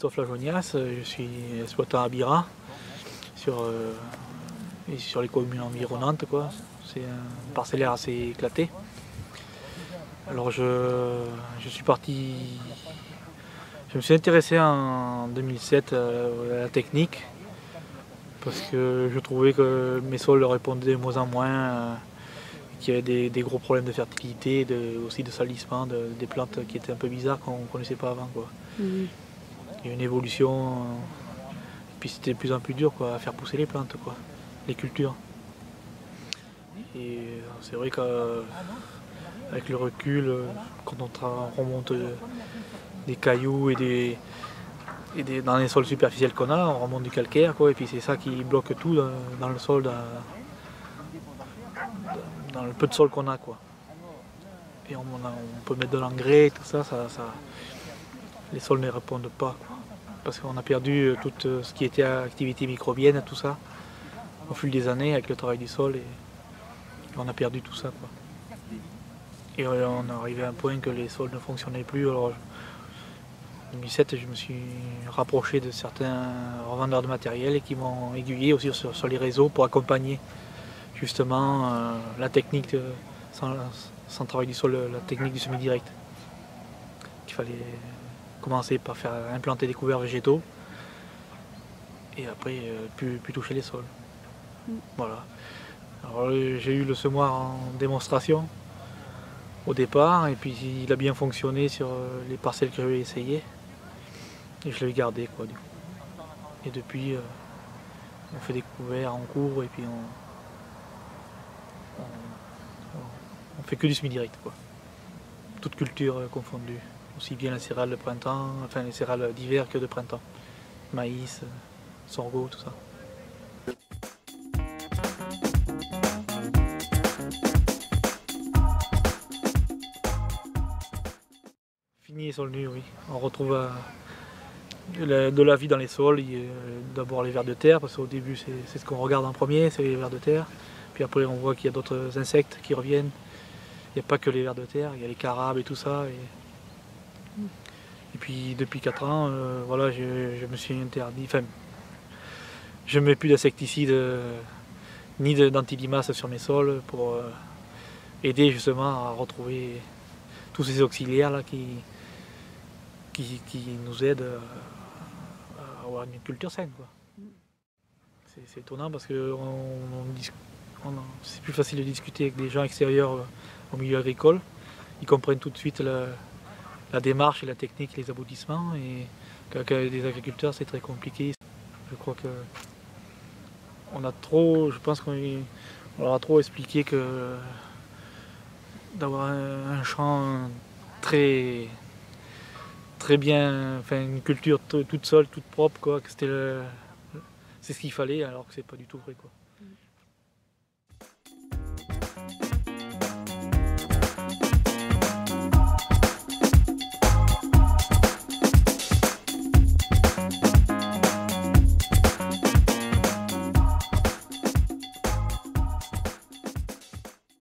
Christophe Lajonias, je suis exploitant à Bira, sur, euh, et sur les communes environnantes. C'est un parcellaire assez éclaté. Alors je, je suis parti, je me suis intéressé en 2007 à la technique parce que je trouvais que mes sols répondaient de moins en moins, euh, qu'il y avait des, gros problèmes de fertilité, aussi de salissement, des plantes qui étaient un peu bizarres qu'on ne connaissait pas avant. Quoi. Mhm. Il y a une évolution, et puis c'était de plus en plus dur quoi, à faire pousser les plantes, quoi, les cultures. Et c'est vrai qu'avec le recul, quand on remonte des cailloux et des, et dans les sols superficiels qu'on a, on remonte du calcaire, quoi, et puis c'est ça qui bloque tout dans, le sol, dans, le peu de sol qu'on a. Quoi. Et on, peut mettre de l'engrais, tout ça, ça, les sols ne répondent pas. parce qu'on a perdu tout euh, ce qui était activité microbienne, tout ça, au fil des années avec le travail du sol, et, on a perdu tout ça. Et euh, on est arrivé à un point que les sols ne fonctionnaient plus. Alors, 2007, je me suis rapproché de certains revendeurs de matériel qui m'ont aiguillé aussi sur, les réseaux pour accompagner justement euh, la technique, sans, travail du sol, la technique du semi-direct. Commencer par faire implanter des couverts végétaux et après euh, plus, toucher les sols. Mm. Voilà. Alors j'ai eu le semoir en démonstration au départ et puis il a bien fonctionné sur euh, les parcelles que j'avais essayé. Et je l'ai gardé quoi du coup. Et depuis euh, on fait des couverts en cours et puis on, on, fait que du semi-direct quoi. Toute culture euh, confondue. Aussi bien les céréales de printemps, enfin les céréales d'hiver que de printemps. Maïs, euh, sorgho, tout ça. Fini sur le nu, oui. On retrouve de la vie dans les sols. D'abord les vers de terre, parce qu'au début c'est ce qu'on regarde en premier, c'est les vers de terre. Puis après on voit qu'il y a d'autres insectes qui reviennent. Il n'y a pas que les vers de terre, il y a les carabes et tout ça. Puis depuis 4 ans, euh, voilà, je, me suis interdit. Enfin, je ne mets plus d'insecticides euh, ni d'antilimaces sur mes sols pour euh, aider justement à retrouver tous ces auxiliaires là qui, qui, nous aident avoir une culture saine. C'est étonnant parce que c'est plus facile de discuter avec des gens extérieurs au milieu agricole. Ils comprennent tout de suite la, démarche et la technique, les aboutissements. Et qu'avec des agriculteurs, c'est très compliqué. Je crois que on a trop, je pense qu'on leur a trop expliqué que d'avoir un champ très très bien, enfin une culture toute seule, toute propre, quoi, que c'était c'est ce qu'il fallait, alors que c'est pas du tout vrai, quoi.